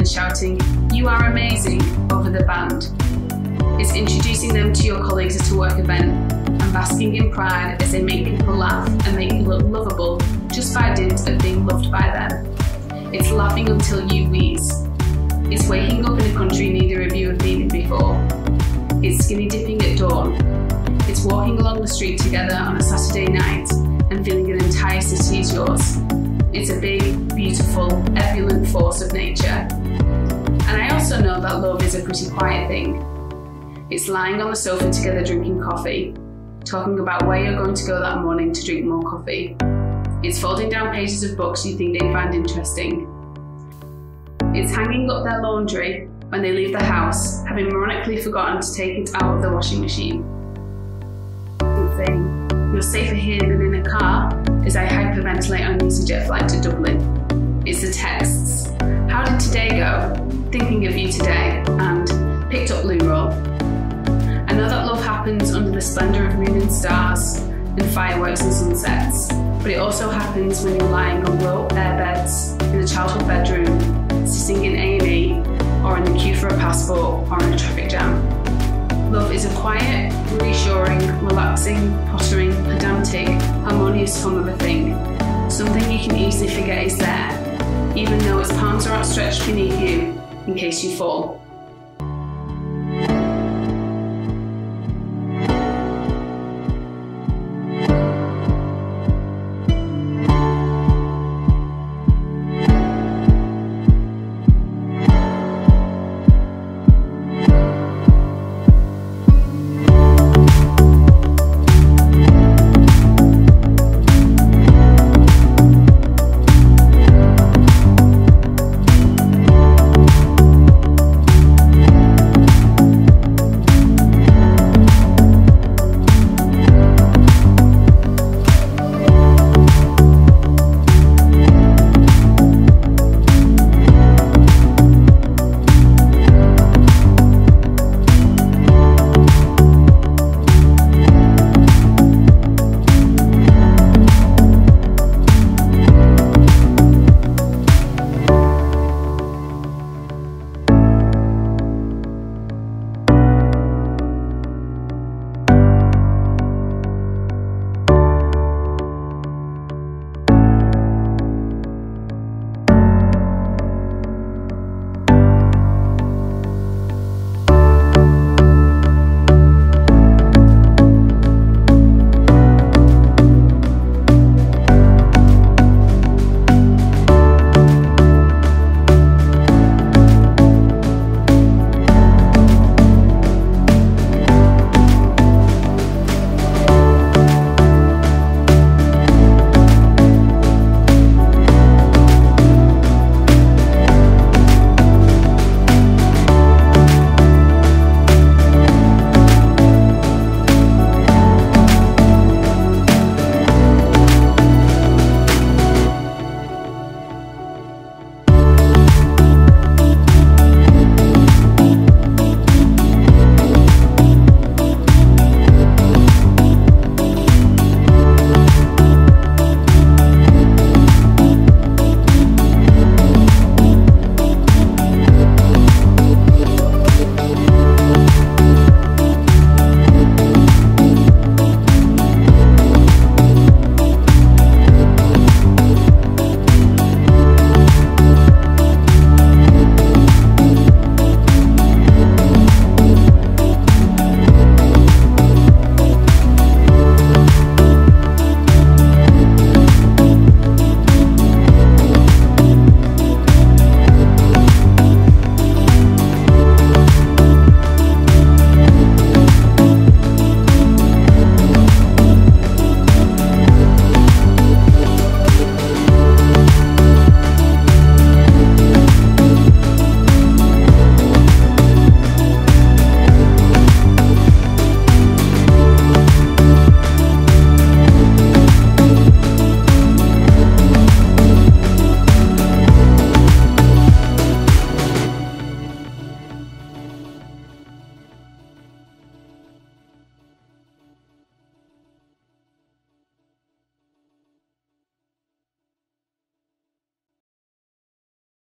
and shouting, You are amazing, over the band. It's introducing them to your colleagues at a work event and basking in pride as they make people laugh and make you look lovable just by dint of being loved by them. It's laughing until you wheeze. It's waking up in a country neither of you have been in before. It's skinny dipping at dawn. It's walking along the street together on a Saturday night and feeling an entire city is yours. It's a big, beautiful, ebullient force of nature. Also know that love is a pretty quiet thing. It's lying on the sofa together drinking coffee, talking about where you're going to go that morning to drink more coffee. It's folding down pages of books you think they'd find interesting. It's hanging up their laundry when they leave the house, having ironically forgotten to take it out of the washing machine. You're safer here than in a car as I hyperventilate on EasyJet flight to Dublin. It's the texts. How did today go? Thinking of you today, and picked up loo roll. I know that love happens under the splendour of moon and stars and fireworks and sunsets, but it also happens when you're lying on low air beds in a childhood bedroom, sitting in A&E, or in the queue for a passport, or in a traffic jam. Love is a quiet, reassuring, relaxing, pottering, pedantic, harmonious form of a thing. Something you can easily forget is there, even though its palms are outstretched beneath you in case you fall.